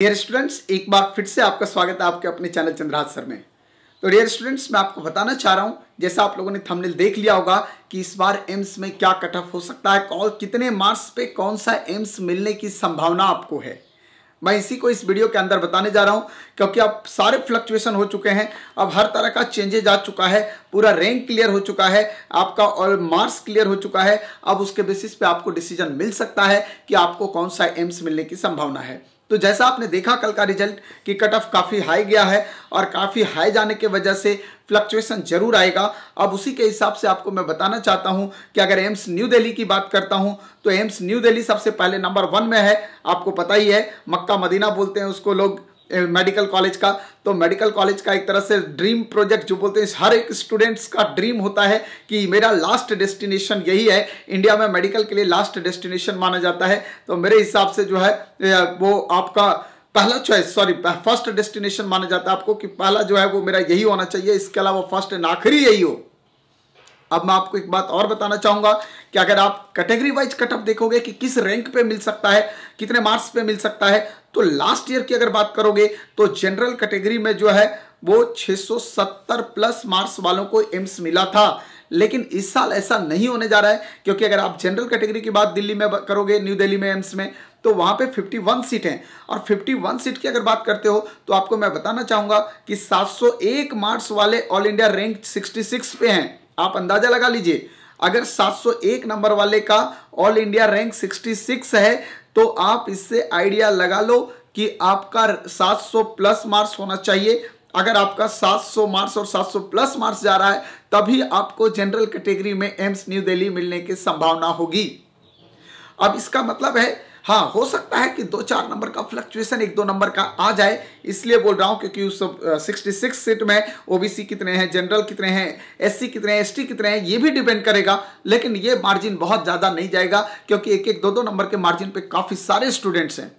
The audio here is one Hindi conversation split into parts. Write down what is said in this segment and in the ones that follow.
डियर स्टूडेंट्स एक बार फिर से आपका स्वागत है आपके अपने चैनल चंद्रहाज सर में। तो डियर स्टूडेंट्स मैं आपको बताना चाह रहा हूँ, जैसा आप लोगों ने थंबनेल देख लिया होगा कि इस बार एम्स में क्या कट ऑफ़ हो सकता है, कौन, कितने मार्क्स पे कौन सा एम्स मिलने की संभावना आपको है। मैं इसी को इस वीडियो के अंदर बताने जा रहा हूँ, क्योंकि अब सारे फ्लक्चुएशन हो चुके हैं, अब हर तरह का चेंजेज आ चुका है, पूरा रैंक क्लियर हो चुका है, आपका और मार्क्स क्लियर हो चुका है, अब उसके बेसिस पे आपको डिसीज़न मिल सकता है कि आपको कौन सा एम्स मिलने की संभावना है। तो जैसा आपने देखा, कल का रिज़ल्ट कि कट ऑफ़ काफ़ी हाई गया है और काफ़ी हाई जाने के वजह से फ्लक्चुएशन ज़रूर आएगा। अब उसी के हिसाब से आपको मैं बताना चाहता हूँ कि अगर एम्स न्यू दिल्ली की बात करता हूँ तो एम्स न्यू दिल्ली सबसे पहले नंबर वन में है। आपको पता ही है मक्का मदीना बोलते हैं उसको लोग। मेडिकल कॉलेज का। तो मेडिकल कॉलेज का एक तरह से ड्रीम प्रोजेक्ट जो बोलते हैं हर एक स्टूडेंट्स का ड्रीम होता है कि मेरा लास्ट डेस्टिनेशन यही है। इंडिया में मेडिकल के लिए लास्ट डेस्टिनेशन माना जाता है। तो मेरे हिसाब से जो है वो आपका पहला चॉइस सॉरी फ़र्स्ट डेस्टिनेशन माना जाता है आपको कि पहला जो है वो मेरा यही होना चाहिए। इसके अलावा फ़र्स्ट एंड आखिरी यही हो। अब मैं आपको एक बात और बताना चाहूँगा कि अगर आप कैटेगरी वाइज कटअप देखोगे कि किस रैंक पे मिल सकता है, कितने मार्क्स पे मिल सकता है तो लास्ट ईयर की अगर बात करोगे तो जनरल कैटेगरी में जो है, वो 670 प्लस मार्क्स वालों को एम्स मिला था। लेकिन इस साल ऐसा नहीं होने जा रहा है, क्योंकि अगर आप जनरल कैटेगरी की बात दिल्ली में करोगे न्यू दिल्ली में एम्स में तो वहाँ पे 51 सीट हैं। और 51 सीट की अगर बात करते हो तो आपको मैं बताना चाहूँगा कि 701 मार्क्स वाले ऑल इंडिया रैंक 66 पे हैं। आप अंदाज़ा लगा लीजिए। अगर 701 नंबर वाले का ऑल इंडिया रैंक 66 है तो आप इससे आइडिया लगा लो कि आपका 700 प्लस मार्क्स होना चाहिए। अगर आपका 700 मार्क्स और 700 प्लस मार्क्स जा रहा है, तभी आपको जनरल कैटेगरी में एम्स न्यू दिल्ली मिलने की संभावना होगी। अब इसका मतलब है हाँ हो सकता है कि दो चार नंबर का फ्लक्चुएशन एक दो नंबर का आ जाए। इसलिए बोल रहा हूँ क्योंकि उस सिक्सटी सिक्स सीट में ओबीसी कितने हैं जनरल कितने हैं एससी कितने हैं एसटी कितने हैं, ये भी डिपेंड करेगा। लेकिन ये मार्जिन बहुत ज़्यादा नहीं जाएगा, क्योंकि एक एक दो दो नंबर के मार्जिन पे काफ़ी सारे स्टूडेंट्स हैं।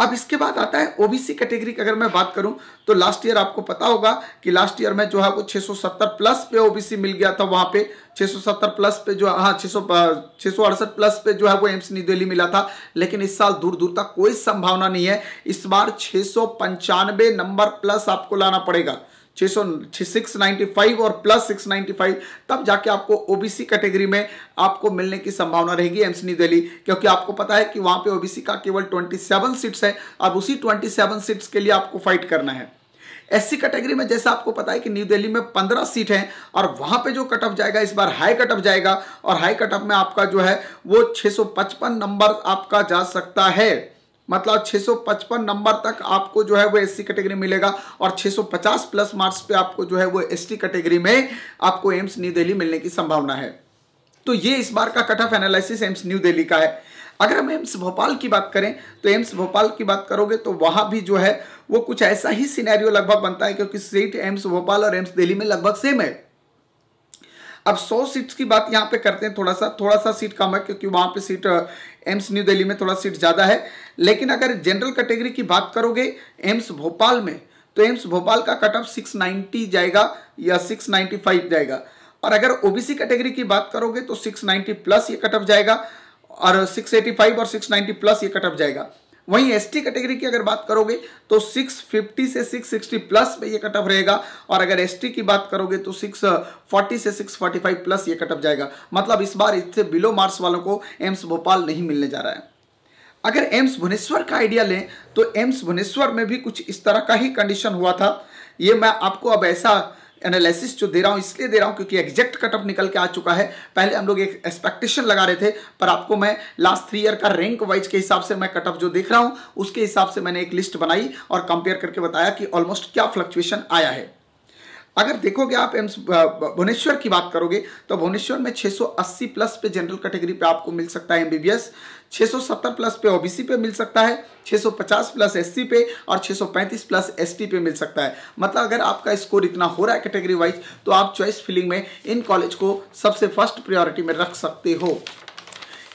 अब इसके बाद आता है ओबीसी कैटेगरी की अगर मैं बात करूँ तो लास्ट ईयर आपको पता होगा कि लास्ट ईयर में जो है वो 670 प्लस पे ओबीसी मिल गया था वहाँ पे। 670 प्लस पे जो हाँ छह सौ अड़सठ प्लस पे जो है वो एम्स न्यू दिल्ली मिला था। लेकिन इस साल दूर दूर तक कोई संभावना नहीं है। इस बार छह नंबर प्लस आपको लाना पड़ेगा। छः सौ सिक्स नाइन्टी फाइव और प्लस सिक्स नाइन्टी फाइव तब जाके आपको ओबीसी कैटेगरी में आपको मिलने की संभावना रहेगी एम्स न्यू दिल्ली क्योंकि आपको पता है कि वहाँ पे ओबीसी का केवल ट्वेंटी सेवन सीट्स है, अब उसी ट्वेंटी सेवन सीट्स के लिए आपको फाइट करना है। एससी कैटेगरी में जैसा आपको पता है कि न्यू दिल्ली में पंद्रह सीट हैं, और वहाँ पे जो कट ऑफ़ जाएगा, इस बार हाई कट ऑफ़ जाएगा, और हाई कट ऑफ़ में आपका जो है, वो 655 नंबर आपका जा सकता है। मतलब 655 नंबर तक आपको जो है वो एससी कैटेगरी मिलेगा और 650 प्लस मार्क्स पे आपको जो है वो एसटी कैटेगरी में आपको एम्स न्यू दिल्ली मिलने की संभावना है। तो ये इस बार का cut off analysis AIIMS New Delhi का है। अगर हम एम्स भोपाल की बात करें तो एम्स भोपाल की बात करोगे तो वहाँ भी जो है वो कुछ ऐसा ही सिनेरियो लगभग बनता है, क्योंकि सीट एम्स भोपाल और एम्स दिल्ली में लगभग सेम है। अब 100 सीट्स की बात यहाँ पे करते हैं थोड़ा सा थोड़ा सा सीट कम है, क्योंकि वहाँ पे सीट एम्स न्यू दिल्ली में थोड़ा सीट ज़्यादा है। लेकिन अगर जनरल कैटेगरी की बात करोगे, एम्स भोपाल में तो एम्स भोपाल का कट ऑफ़ सिक्स जाएगा या सिक्स जाएगा। और अगर ओबीसी कैटेगरी की बात करोगे तो 690 प्लस ये कट ऑफ़ जाएगा, और 685 और 690 प्लस ये कट ऑफ़ जाएगा। वहीं एसटी कैटेगरी की अगर बात करोगे तो 650 से 660 प्लस पे ये कट ऑफ़ रहेगा। और अगर एसटी की बात करोगे तो 640 से 645 प्लस ये कट ऑफ़ जाएगा। मतलब इस बार इससे बिलो मार्क्स वालों को एम्स भोपाल नहीं मिलने जा रहा है। अगर एम्स भुवनेश्वर का आइडिया लें तो एम्स भुवनेश्वर में भी कुछ इस तरह का ही कंडीशन हुआ था। ये मैं आपको अब ऐसा एनालिसिस जो दे रहा हूँ, इसलिए दे रहा हूँ क्योंकि एग्जैक्ट कटअप निकल के आ चुका है। पहले हम लोग एक एक्सपेक्टेशन लगा रहे थे, पर आपको मैं लास्ट थ्री ईयर का रैंक वाइज के हिसाब से मैं कटअप जो देख रहा हूँ, उसके हिसाब से मैंने एक लिस्ट बनाई और कंपेयर करके बताया कि ऑलमोस्ट क्या फ्लक्चुएशन आया है। अगर देखोगे आप एम्स भुवनेश्वर की बात करोगे तो भुवनेश्वर में 680 प्लस पे जनरल कैटेगरी पे आपको मिल सकता है एमबीबीएस 670 प्लस पे ओबीसी पे मिल सकता है 650 प्लस एससी पे और 635 प्लस एसटी पे मिल सकता है। मतलब अगर आपका स्कोर इतना हो रहा है कैटेगरी वाइज तो आप चॉइस फिलिंग में इन कॉलेज को सबसे फ़र्स्ट प्रियोरिटी में रख सकते हो।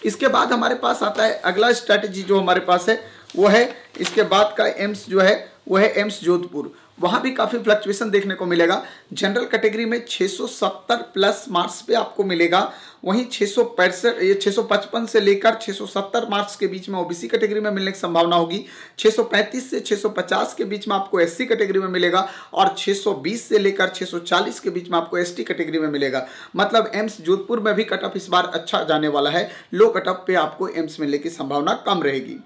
इसके बाद हमारे पास आता है अगला स्ट्रैटेजी जो हमारे पास है, वो है, इसके बाद का एम्स जो है, वो है एम्स जोधपुर। वहाँ भी काफ़ी फ्लक्चुएशन देखने को मिलेगा। जनरल कैटेगरी में 670 प्लस मार्क्स पे आपको मिलेगा। वहीं छह ये 655 से लेकर 670 मार्क्स के बीच में ओबीसी कैटेगरी में मिलने की संभावना होगी। 635 से 650 के बीच में आपको एससी कैटेगरी में मिलेगा और 620 से लेकर 640 के बीच में आपको एसटी कैटेगरी में मिलेगा। मतलब एम्स जोधपुर में भी कटअप इस बार अच्छा जाने वाला है। लो कटअप पे आपको एम्स मिलने की संभावना कम रहेगी।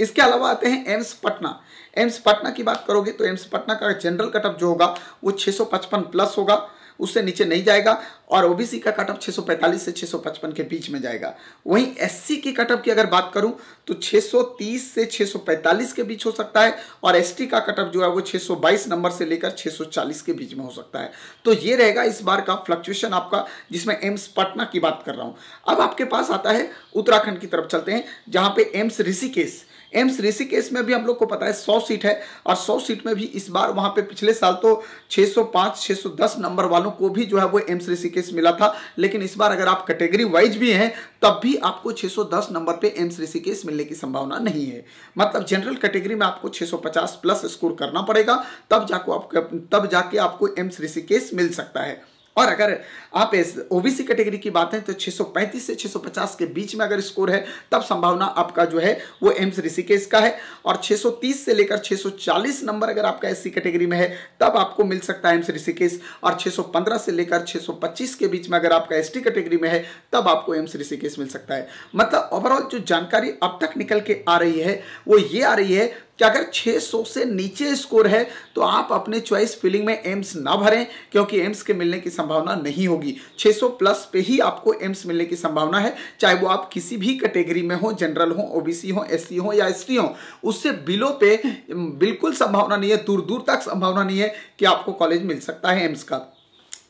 इसके अलावा आते हैं एम्स पटना। एम्स पटना की बात करोगे तो एम्स पटना का जनरल कटअप जो होगा, वो 655 प्लस होगा, उससे नीचे नहीं जाएगा और ओबीसी का कटअप 645 से 655 के बीच में जाएगा। वहीं एससी की कटअप की अगर बात करूँ तो 630 से 645 के बीच हो सकता है और एसटी का कटअप जो है, वो 622 नंबर से लेकर 640 के बीच में हो सकता है। तो ये रहेगा इस बार का फ्लक्चुएशन आपका, जिसमें एम्स पटना की बात कर रहा हूँ। अब आपके पास आता है उत्तराखंड की तरफ़ चलते हैं, जहाँ पे एम्स ऋषिकेश एम्स ऋषिकेश में भी हम लोग को पता है सौ सीट है और सौ सीट में भी इस बार वहाँ पे पिछले साल तो 605 610 नंबर वालों को भी जो है वो एम्स ऋषिकेश मिला था। लेकिन इस बार अगर आप कैटेगरी वाइज भी हैं, तब भी आपको 610 नंबर पे एम्स ऋषिकेश मिलने की संभावना नहीं है। मतलब जनरल कैटेगरी में आपको 650 प्लस स्कोर करना पड़ेगा, तब जाको आपको तब जाके आपको एम्स ऋषिकेश मिल सकता है। और अगर आप ओबीसी कैटेगरी की बात है तो 635 से 650 के बीच में अगर स्कोर है, तब संभावना आपका जो है, वो एम्स ऋषिकेश का है। और 630 से लेकर 640 नंबर अगर आपका एससी कैटेगरी में है, तब आपको मिल सकता है एम्स ऋषिकेश। और 615 से लेकर 625 के बीच में अगर आपका एसटी कैटेगरी में है, तब आपको एम्स ऋषिकेश मिल सकता है। मतलब ओवरऑल जो जानकारी अब तक निकल के आ रही है, वो ये आ रही है कि अगर 600 से नीचे स्कोर है तो आप अपने चॉइस फिलिंग में एम्स ना भरें, क्योंकि एम्स के मिलने की संभावना नहीं होगी। 600 प्लस पे ही आपको एम्स मिलने की संभावना है, चाहे वो आप किसी भी कैटेगरी में हो जनरल हो ओबीसी हो एससी हो या एसटी हो, उससे बिलो पे, बिल्कुल संभावना नहीं है दूर दूर तक संभावना नहीं है कि आपको कॉलेज मिल सकता है एम्स का।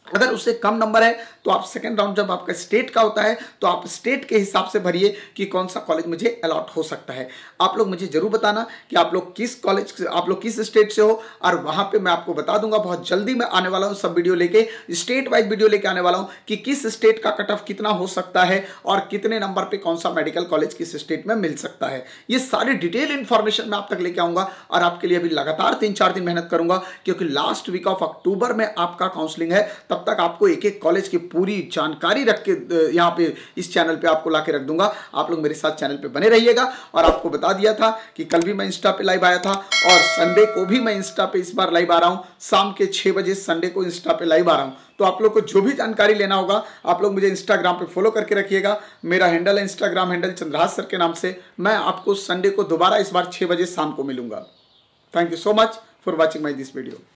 अगर उससे कम नंबर है तो आप सेकेंड राउंड जब आपका स्टेट का होता है तो आप स्टेट के हिसाब से भरिए कि कौन सा कॉलेज मुझे अलॉट हो सकता है। आप लोग मुझे ज़रूर बताना कि आप लोग किस कॉलेज आप लोग किस स्टेट से हो, और वहाँ पे मैं आपको बता दूँगा। बहुत जल्दी मैं आने वाला हूँ सब वीडियो लेके स्टेट वाइज वीडियो लेके आने वाला हूँ कि किस स्टेट का कट ऑफ़ कितना हो सकता है, और कितने नंबर पर कौन सा मेडिकल कॉलेज किस स्टेट में मिल सकता है। ये सारी डिटेल इन्फॉर्मेशन मैं आप तक लेके आऊँगा, और आपके लिए अभी लगातार तीन चार दिन मेहनत करूँगा, क्योंकि लास्ट वीक ऑफ़ अक्टूबर में आपका काउंसलिंग है तब तक आपको एक एक कॉलेज की पूरी जानकारी रख के यहाँ पे इस चैनल पे आपको ला के रख दूँगा। आप लोग मेरे साथ चैनल पे बने रहिएगा। और आपको बता दिया था कि कल भी मैं इंस्टा पे लाइव आया था और संडे को भी मैं इंस्टा पे इस बार लाइव आ रहा हूँ। शाम के छह बजे संडे को इंस्टा पे लाइव आ रहा हूँ। तो आप लोग को जो भी जानकारी लेना होगा, आप लोग मुझे इंस्टाग्राम पे फॉलो करके रखिएगा। मेरा हैंडल है इंस्टाग्राम हैंडल चंद्रहास सर के नाम से। मैं आपको संडे को दोबारा इस बार छह बजे शाम को मिलूँगा। Thank you so much for watching my this video